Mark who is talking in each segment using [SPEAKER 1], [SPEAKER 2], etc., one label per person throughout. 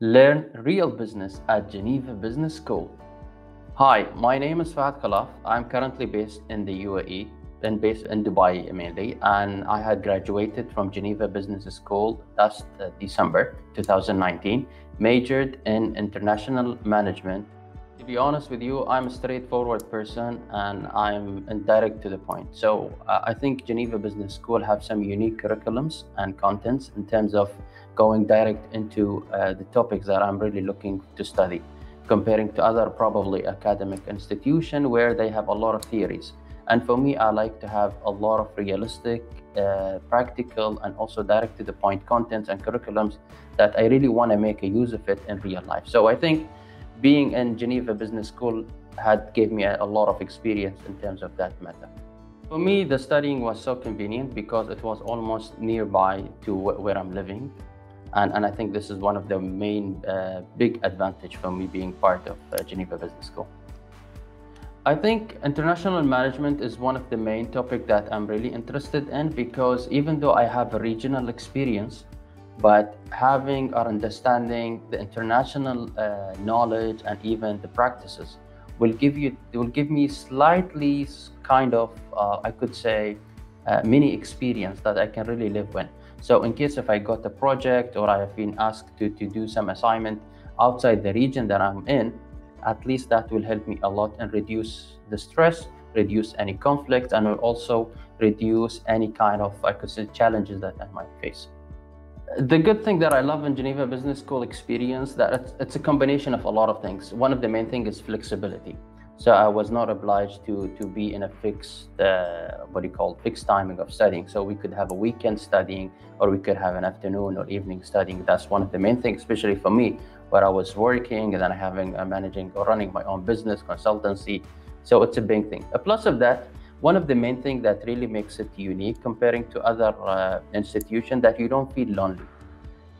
[SPEAKER 1] Learn real business at Geneva Business School. Hi, my name is Fahad Khalaf. I'm currently based in the UAE and based in Dubai mainly, and I had graduated from Geneva Business School last uh, December 2019, majored in international management. To be honest with you, I'm a straightforward person and I'm direct to the point. So uh, I think Geneva Business School have some unique curriculums and contents in terms of going direct into uh, the topics that I'm really looking to study comparing to other probably academic institution where they have a lot of theories and for me, I like to have a lot of realistic, uh, practical, and also direct to the point contents and curriculums that I really want to make a use of it in real life. So I think being in Geneva Business School had gave me a, a lot of experience in terms of that matter. For me, the studying was so convenient because it was almost nearby to where I'm living. And, and I think this is one of the main uh, big advantage for me being part of uh, Geneva Business School. I think international management is one of the main topic that I'm really interested in because even though I have a regional experience, but having or understanding the international uh, knowledge and even the practices will give you will give me slightly kind of uh, I could say uh, mini experience that I can really live with. So in case if I got a project or I have been asked to, to do some assignment outside the region that I'm in, at least that will help me a lot and reduce the stress, reduce any conflict, and will also reduce any kind of, I could say, challenges that I might face. The good thing that I love in Geneva Business School experience that it's, it's a combination of a lot of things. One of the main things is flexibility. So I was not obliged to to be in a fixed uh, what do you call fixed timing of studying. So we could have a weekend studying, or we could have an afternoon or evening studying. That's one of the main things, especially for me, where I was working and then having uh, managing or running my own business consultancy. So it's a big thing. A plus of that, one of the main things that really makes it unique comparing to other uh, institutions that you don't feel lonely.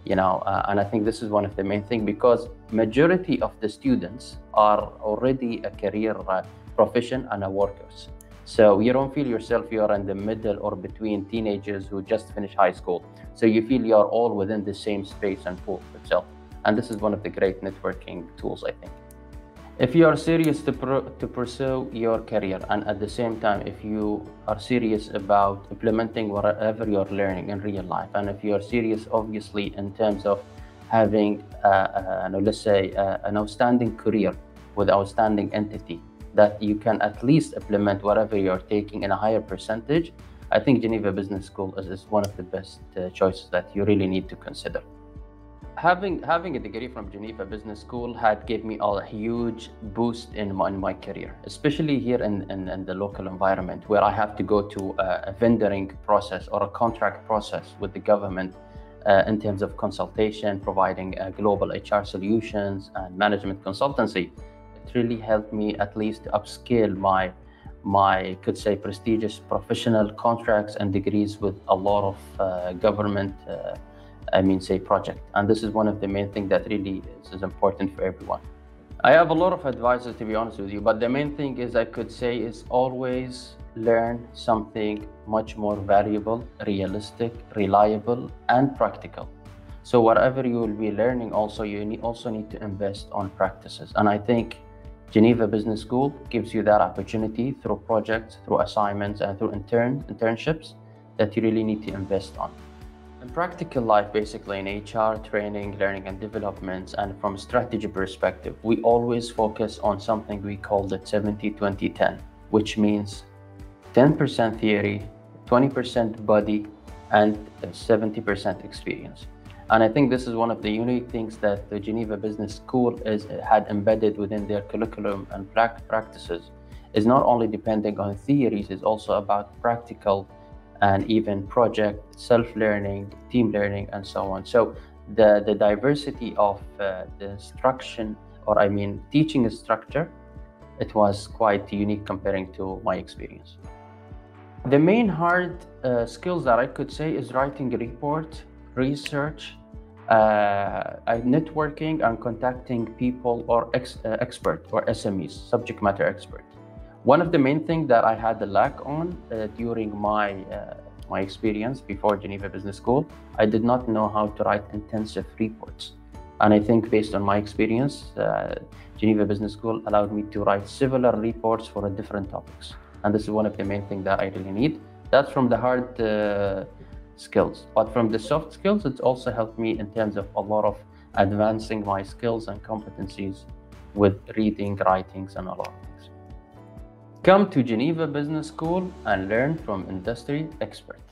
[SPEAKER 1] You know, uh, and I think this is one of the main things because majority of the students are already a career uh, profession and a workers. So you don't feel yourself you're in the middle or between teenagers who just finished high school. So you feel you're all within the same space and pool itself. And this is one of the great networking tools, I think. If you are serious to, to pursue your career, and at the same time, if you are serious about implementing whatever you're learning in real life, and if you are serious, obviously, in terms of having, uh, uh, let's say, uh, an outstanding career with outstanding entity, that you can at least implement whatever you're taking in a higher percentage, I think Geneva Business School is, is one of the best uh, choices that you really need to consider having having a degree from Geneva Business School had gave me a huge boost in my, in my career, especially here in, in, in, the local environment where I have to go to a, a vendoring process or a contract process with the government uh, in terms of consultation, providing uh, global HR solutions and management consultancy. It really helped me at least upscale my my could say prestigious professional contracts and degrees with a lot of uh, government uh, I mean, say project. And this is one of the main things that really is, is important for everyone. I have a lot of advices to be honest with you, but the main thing is I could say is always learn something much more valuable, realistic, reliable, and practical. So whatever you will be learning, also you need, also need to invest on practices. And I think Geneva Business School gives you that opportunity through projects, through assignments, and through intern internships that you really need to invest on. In practical life, basically in HR, training, learning and development, and from strategy perspective, we always focus on something we call the 70-20-10, which means 10% theory, 20% body, and 70% experience. And I think this is one of the unique things that the Geneva Business School is, had embedded within their curriculum and practices is not only depending on theories, it's also about practical and even project, self-learning, team learning, and so on. So the, the diversity of uh, the instruction, or I mean teaching structure, it was quite unique comparing to my experience. The main hard uh, skills that I could say is writing a report, research, uh, networking and contacting people or ex, uh, expert or SMEs, subject matter expert. One of the main things that I had the lack on uh, during my uh, my experience before Geneva Business School, I did not know how to write intensive reports. And I think based on my experience, uh, Geneva Business School allowed me to write similar reports for different topics. And this is one of the main things that I really need. That's from the hard uh, skills. But from the soft skills, it's also helped me in terms of a lot of advancing my skills and competencies with reading, writings, and a lot of things. Come to Geneva Business School and learn from industry experts.